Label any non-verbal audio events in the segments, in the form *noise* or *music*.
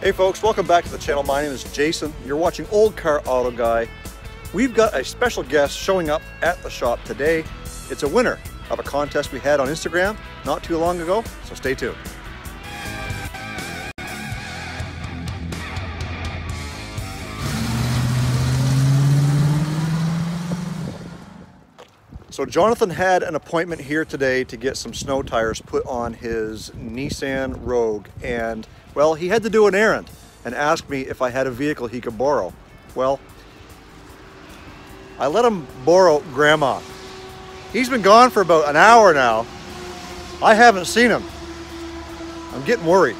Hey folks, welcome back to the channel. My name is Jason. You're watching Olde Carr Auto Guy. We've got a special guest showing up at the shop today. It's a winner of a contest we had on Instagram not too long ago, so stay tuned. So Jonathan had an appointment here today to get some snow tires put on his Nissan Rogue and well, he had to do an errand and asked me if I had a vehicle he could borrow. Well, I let him borrow grandma. He's been gone for about an hour now. I haven't seen him. I'm getting worried.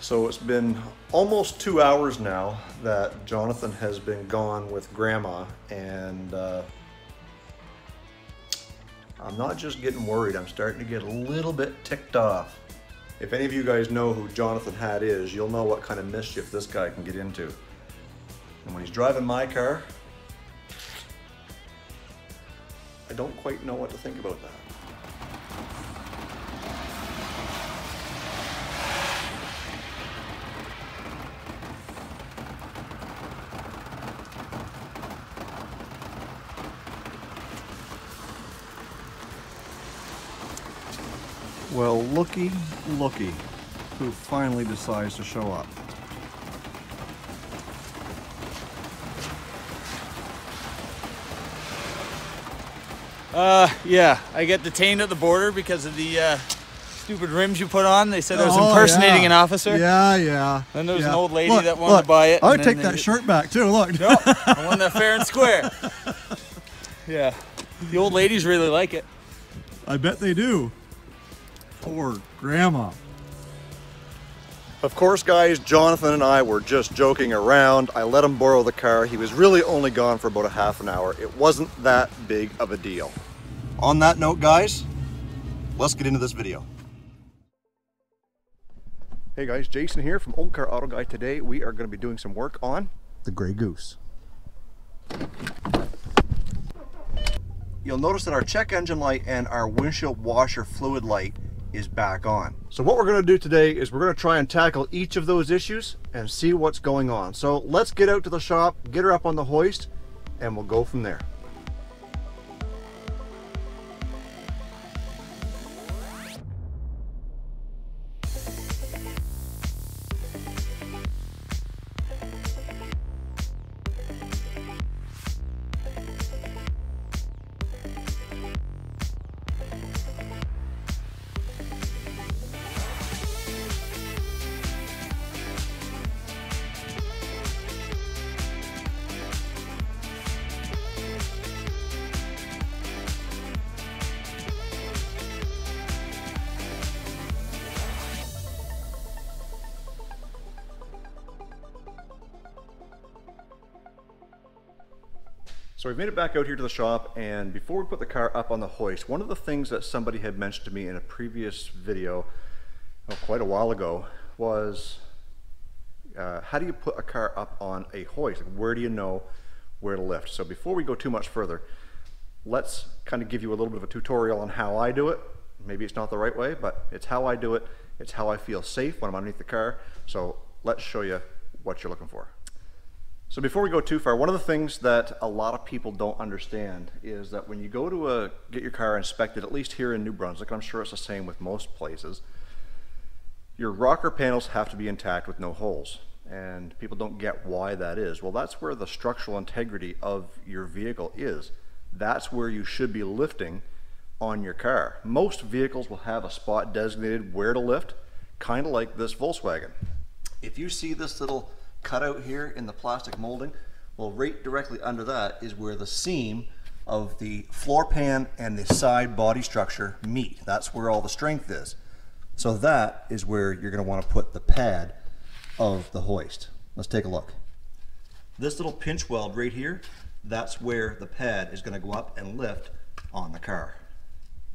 So it's been almost two hours now that Jonathan has been gone with grandma and uh, I'm not just getting worried, I'm starting to get a little bit ticked off. If any of you guys know who Jonathan Hat is, you'll know what kind of mischief this guy can get into. And when he's driving my car, I don't quite know what to think about that. Well, looky, looky, who finally decides to show up. Uh, yeah, I get detained at the border because of the uh, stupid rims you put on. They said I was Oh, impersonating yeah. an officer. Yeah, yeah. Then there was yeah. an old lady Look, that wanted look, to buy it. I would take that they- shirt back too. Look. No, *laughs* I won that fair and square. *laughs* Yeah, the old ladies really like it. I bet they do. Poor grandma. Of course, guys, Jonathan and I were just joking around. I let him borrow the car. He was really only gone for about a half an hour. It wasn't that big of a deal. On that note, guys, let's get into this video. Hey guys, Jason here from Olde Carr Auto Guy. Today we are going to be doing some work on the Grey Goose. You'll notice that our check engine light and our windshield washer fluid light is back on. So what we're going to do today is we're going to try and tackle each of those issues and see what's going on. So let's get out to the shop, get her up on the hoist, and we'll go from there. So we've made it back out here to the shop and before we put the car up on the hoist, one of the things that somebody had mentioned to me in a previous video oh, quite a while ago was uh, how do you put a car up on a hoist? Where do you know where to lift? So before we go too much further, let's kind of give you a little bit of a tutorial on how I do it. Maybe it's not the right way, but it's how I do it. It's how I feel safe when I'm underneath the car. So let's show you what you're looking for. So before we go too far, one of the things that a lot of people don't understand is that when you go to a, get your car inspected, at least here in New Brunswick, I'm sure it's the same with most places, your rocker panels have to be intact with no holes. And people don't get why that is. Well, that's where the structural integrity of your vehicle is. That's where you should be lifting on your car. Most vehicles will have a spot designated where to lift, kind of like this Volkswagen. If you see this little cutout here in the plastic molding, well, right directly under that is where the seam of the floor pan and the side body structure meet. That's where all the strength is. So that is where you're going to want to put the pad of the hoist. Let's take a look. This little pinch weld right here, that's where the pad is going to go up and lift on the car.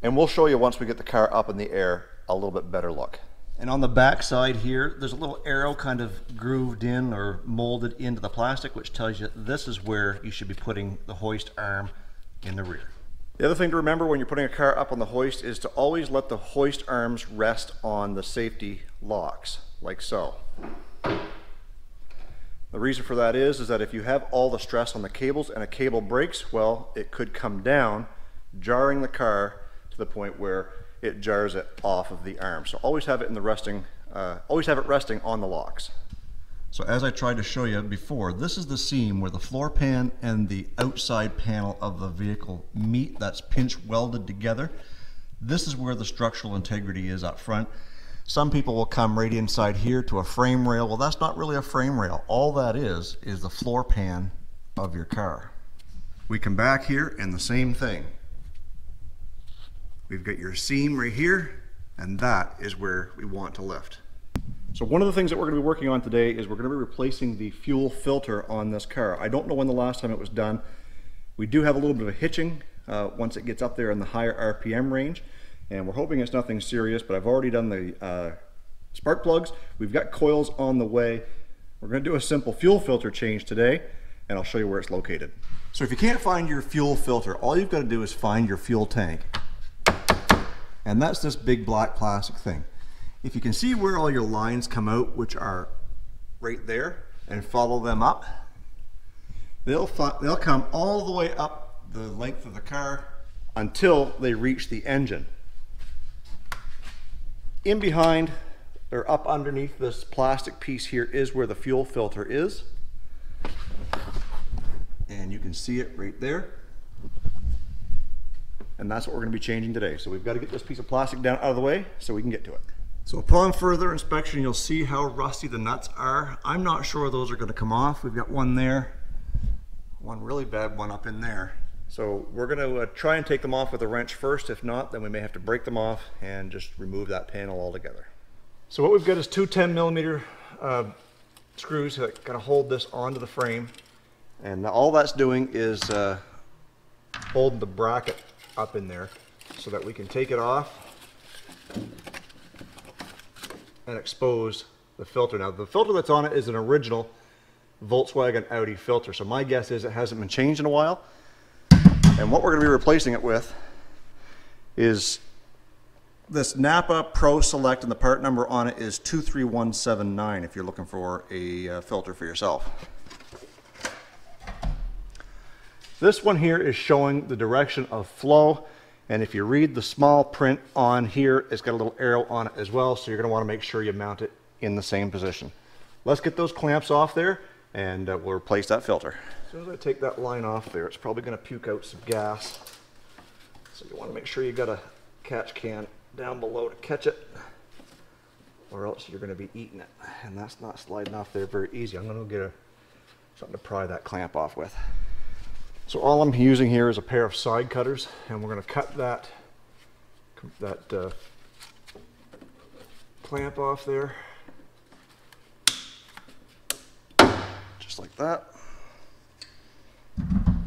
And we'll show you once we get the car up in the air a little bit better look. And on the back side here, there's a little arrow kind of grooved in or molded into the plastic, which tells you this is where you should be putting the hoist arm in the rear. The other thing to remember when you're putting a car up on the hoist is to always let the hoist arms rest on the safety locks, like so. The reason for that is, is that if you have all the stress on the cables and a cable breaks, well, it could come down, jarring the car to the point where it jars it off of the arm. So always have it in the resting, uh, always have it resting on the locks. So as I tried to show you before, this is the seam where the floor pan and the outside panel of the vehicle meet. That's pinch welded together. This is where the structural integrity is up front. Some people will come right inside here to a frame rail. Well, that's not really a frame rail. All that is, is the floor pan of your car. We come back here and the same thing. We've got your seam right here, and that is where we want to lift. So one of the things that we're going to be working on today is we're going to be replacing the fuel filter on this car. I don't know when the last time it was done. We do have a little bit of a hitching uh, once it gets up there in the higher RPM range, and we're hoping it's nothing serious, but I've already done the uh, spark plugs. We've got coils on the way. We're going to do a simple fuel filter change today, and I'll show you where it's located. So if you can't find your fuel filter, all you've got to do is find your fuel tank. And that's this big black plastic thing. If you can see where all your lines come out, which are right there, and follow them up, they'll, they'll come all the way up the length of the car until they reach the engine. In behind, or up underneath this plastic piece here is where the fuel filter is. And you can see it right there. And that's what we're gonna be changing today. So we've got to get this piece of plastic down out of the way so we can get to it. So upon further inspection, you'll see how rusty the nuts are. I'm not sure those are gonna come off. We've got one there, one really bad one up in there. So we're gonna uh, try and take them off with a wrench first. If not, then we may have to break them off and just remove that panel altogether. So what we've got is two 10 millimeter uh, screws that kind of hold this onto the frame. And all that's doing is uh, holding the bracket up in there so that we can take it off and expose the filter. Now the filter that's on it is an original Volkswagen Audi filter. So my guess is it hasn't been changed in a while. And what we're going to be replacing it with is this Napa Pro Select and the part number on it is 23179 if you're looking for a uh, filter for yourself. This one here is showing the direction of flow. And if you read the small print on here, it's got a little arrow on it as well. So you're gonna wanna make sure you mount it in the same position. Let's get those clamps off there and uh, we'll replace that filter. As soon as I take that line off there, it's probably gonna puke out some gas. So you wanna make sure you got a catch can down below to catch it or else you're gonna be eating it. And that's not sliding off there very easy. I'm gonna get a, something to pry that clamp off with. So all I'm using here is a pair of side cutters and we're going to cut that that uh, clamp off there. Just like that. And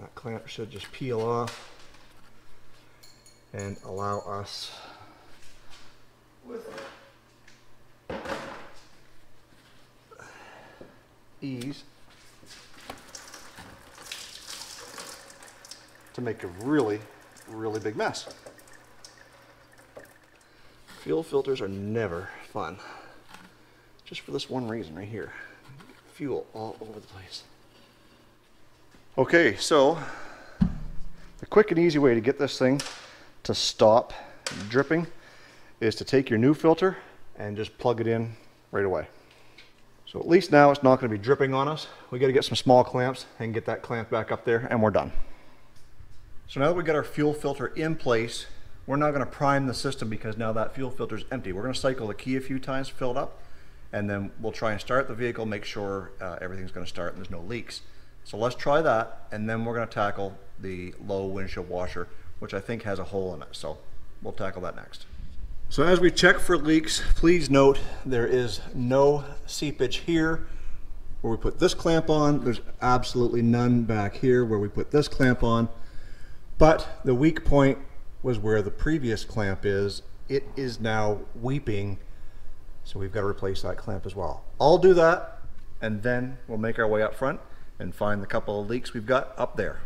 that clamp should just peel off and allow us with ease to make a really, really big mess. Fuel filters are never fun. Just for this one reason right here. Fuel all over the place. Okay, so the quick and easy way to get this thing to stop dripping is to take your new filter and just plug it in right away. So at least now it's not going to be dripping on us. We got to get some small clamps and get that clamp back up there and we're done. So now that we got our fuel filter in place, we're now going to prime the system because now that fuel filter is empty. We're going to cycle the key a few times, fill it up, and then we'll try and start the vehicle, make sure uh, everything's going to start and there's no leaks. So let's try that, and then we're going to tackle the low windshield washer, which I think has a hole in it. So we'll tackle that next. So as we check for leaks, please note there is no seepage here. Where we put this clamp on, there's absolutely none back here where we put this clamp on. But the weak point was where the previous clamp is. It is now weeping, so we've got to replace that clamp as well. I'll do that, and then we'll make our way up front and find the couple of leaks we've got up there.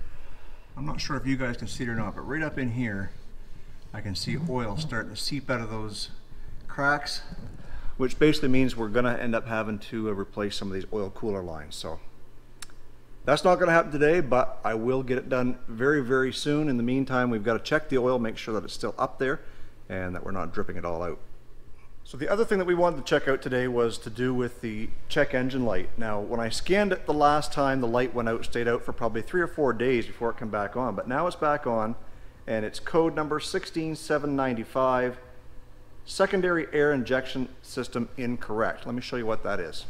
I'm not sure if you guys can see it or not, but right up in here, I can see oil starting to seep out of those cracks, which basically means we're gonna end up having to uh, replace some of these oil cooler lines. So that's not gonna happen today, but I will get it done very, very soon. In the meantime, we've got to check the oil, make sure that it's still up there and that we're not dripping it all out. So the other thing that we wanted to check out today was to do with the check engine light. Now, when I scanned it the last time, the light went out, stayed out for probably three or four days before it came back on. But now it's back on, and it's code number 16795, secondary air injection system incorrect. Let me show you what that is.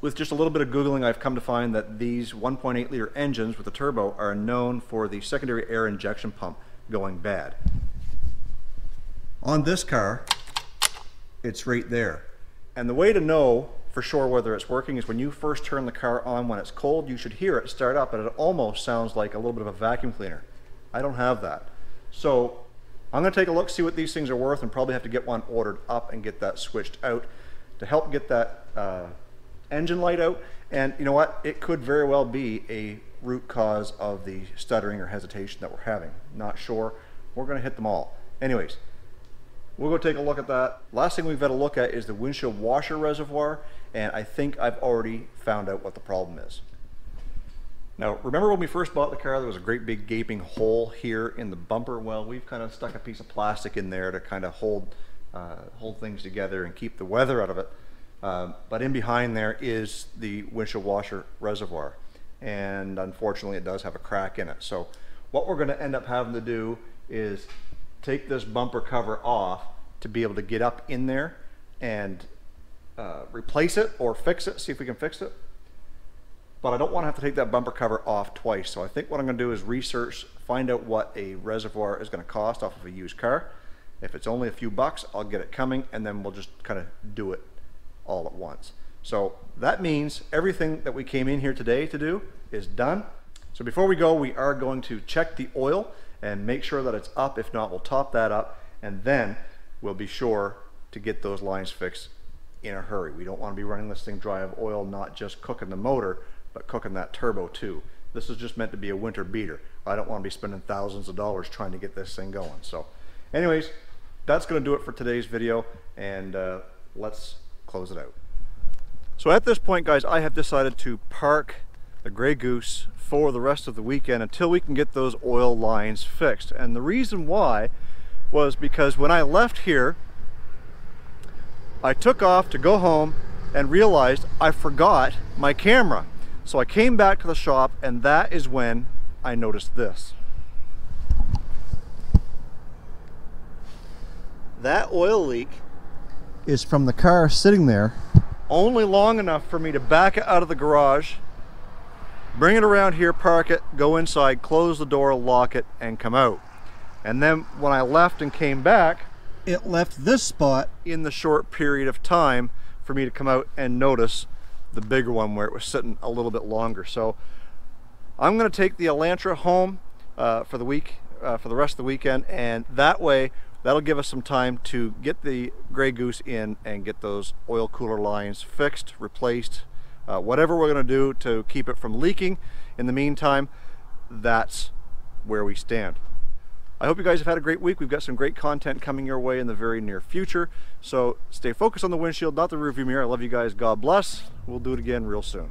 With just a little bit of Googling, I've come to find that these 1.8 liter engines with a turbo are known for the secondary air injection pump going bad. On this car, it's right there. And the way to know for sure whether it's working is when you first turn the car on when it's cold, you should hear it start up and it almost sounds like a little bit of a vacuum cleaner. I don't have that. So I'm gonna take a look, see what these things are worth and probably have to get one ordered up and get that switched out to help get that uh, engine light out. And you know what? It could very well be a root cause of the stuttering or hesitation that we're having. Not sure. We're gonna hit them all. Anyways, We'll go take a look at that. Last thing we've got to look at is the windshield washer reservoir, and I think I've already found out what the problem is. Now, remember when we first bought the car, there was a great big gaping hole here in the bumper? Well, we've kind of stuck a piece of plastic in there to kind of hold, uh, hold things together and keep the weather out of it. Um, but in behind there is the windshield washer reservoir. And unfortunately, it does have a crack in it. So what we're going to end up having to do is take this bumper cover off to be able to get up in there and uh, replace it or fix it, see if we can fix it. But I don't want to have to take that bumper cover off twice. So I think what I'm going to do is research, find out what a reservoir is going to cost off of a used car. If it's only a few bucks, I'll get it coming and then we'll just kind of do it all at once. So that means everything that we came in here today to do is done. So before we go, we are going to check the oil and make sure that it's up. If not, we'll top that up and then we'll be sure to get those lines fixed in a hurry. We don't want to be running this thing dry of oil, not just cooking the motor, but cooking that turbo too. This is just meant to be a winter beater. I don't want to be spending thousands of dollars trying to get this thing going. So anyways, that's going to do it for today's video and uh, let's close it out. So at this point, guys, I have decided to park the Grey Goose for the rest of the weekend until we can get those oil lines fixed. And the reason why was because when I left here, I took off to go home and realized I forgot my camera. So I came back to the shop and that is when I noticed this. That oil leak is from the car sitting there only long enough for me to back it out of the garage bring it around here, park it, go inside, close the door, lock it, and come out. And then when I left and came back, it left this spot in the short period of time for me to come out and notice the bigger one where it was sitting a little bit longer. So I'm going to take the Elantra home uh, for the week, uh, for the rest of the weekend, and that way that'll give us some time to get the Grey Goose in and get those oil cooler lines fixed, replaced, uh, whatever we're going to do to keep it from leaking. In the meantime that's where we stand. I hope you guys have had a great week. We've got some great content coming your way in the very near future. So stay focused on the windshield not the rearview mirror. I love you guys. God bless. We'll do it again real soon